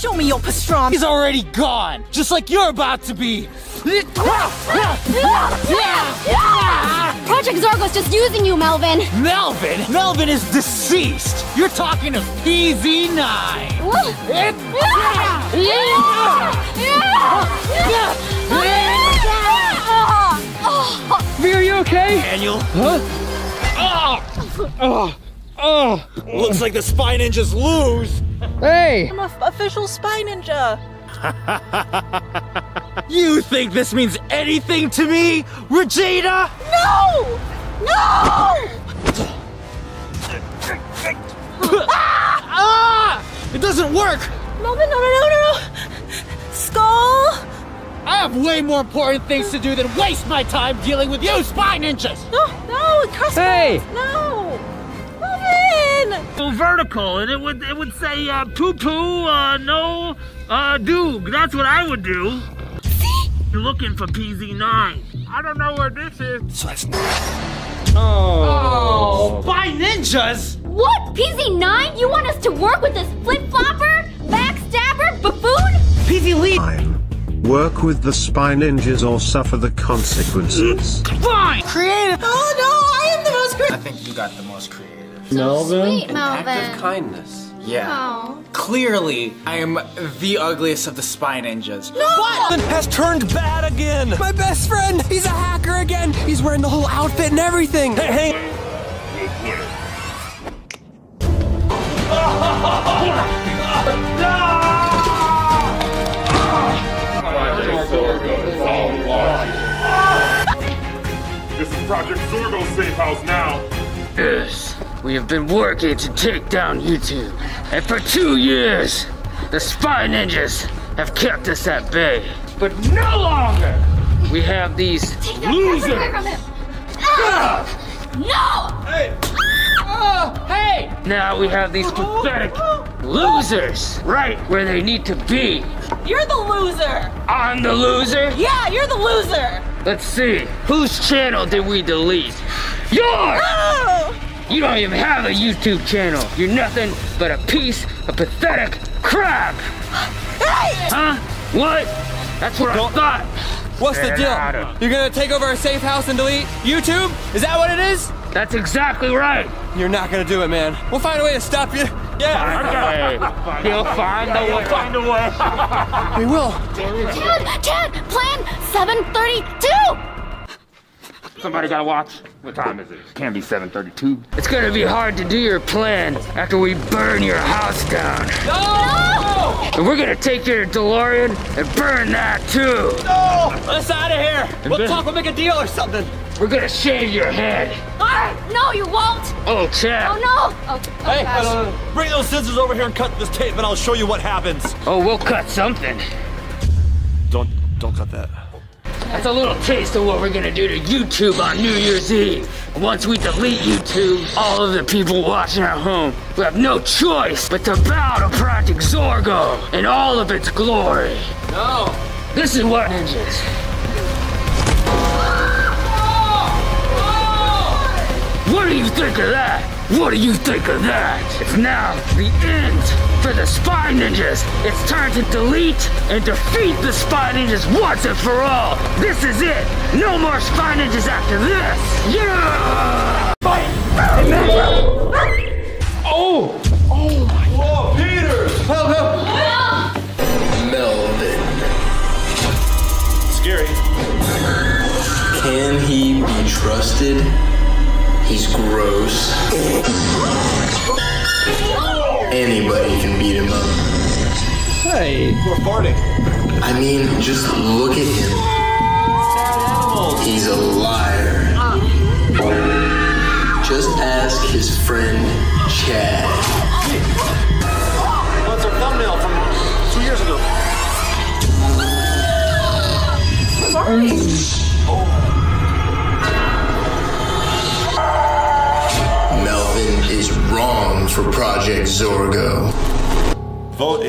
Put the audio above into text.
Show me your pastrami. He's already gone, just like you're about to be. Project Zorgo's just using you, Melvin. Melvin? Melvin is deceased. You're talking to PZ9. V, are you okay? Daniel? Huh? Oh! Oh! Oh! Looks like the Spy Ninjas lose. Hey! I'm a official spy ninja. you think this means anything to me, Regina? No! No! ah! It doesn't work! No, no, no, no, no! Skull! I have way more important things to do than waste my time dealing with you spy ninjas! No, no, cross Hey! No! Melvin! Go vertical, and it would it would say uh, poo poo, uh, no, uh, doog. That's what I would do. You're looking for PZ9. I don't know where this is. So that's not. Oh. Spy ninjas? What? PZ9? You want us to work with this flip-flopper? Backstabber? Buffoon? PZ Lee. Work with the spy ninjas or suffer the consequences. Fine! Creative! Oh no, I am the most creative! I think you got the most creative. Melvin? Sweet, Act of kindness. Yeah. Oh. Clearly, I am the ugliest of the spy ninjas. No! Melvin has turned bad again! My best friend! He's a hacker again! He's wearing the whole outfit and everything! Hey, hey! This is Project Zorgo safe house now. Yes, we have been working to take down YouTube, and for two years, the spy ninjas have kept us at bay. But no longer! We have these losers! No! Ah, hey! Now we have these pathetic losers right where they need to be. You're the loser! I'm the loser? Yeah, you're the loser! Let's see, whose channel did we delete? Yours! Oh! You don't even have a YouTube channel. You're nothing but a piece of pathetic crap. Hey! Huh? What? That's what I thought. What's the deal? You're gonna take over our safe house and delete YouTube? Is that what it is? That's exactly right. You're not gonna do it, man. We'll find a way to stop you. Yeah, Okay. He'll find the way. Find a way. we will. Dad, Dad, plan 732! Somebody gotta watch. What time is it? Can't be 7:32. It's gonna be hard to do your plan after we burn your house down. No! And we're gonna take your DeLorean and burn that too. No! Let us out of here. We'll Ben- talk. We'll make a deal or something. We're gonna shave your head. Ah, no, you won't! Oh, Chad. Oh no! Oh, oh Hey, gosh. no, no, no. Bring those scissors over here and cut this tape, and I'll show you what happens. Oh, we'll cut something. Don't, don't cut that. That's a little taste of what we're gonna do to YouTube on New Year's Eve. Once we delete YouTube, all of the people watching at home will have no choice but to bow to Project Zorgo in all of its glory. No. This is what ninjas. What do you think of that? What do you think of that? It's now the end for the Spy Ninjas. It's time to delete and defeat the Spy Ninjas once and for all. This is it. No more Spy Ninjas after this. Yeah! Fight! Oh! Oh my Whoa, Peters! Help, help! help! Melvin. Scary. Can he be trusted? He's gross. Anybody can beat him up. Hey. We're farting. I mean, just look at him. He's a liar. Just ask his friend Chad. That's our thumbnail from two years ago. Melvin is wrong for Project Zorgo. Vote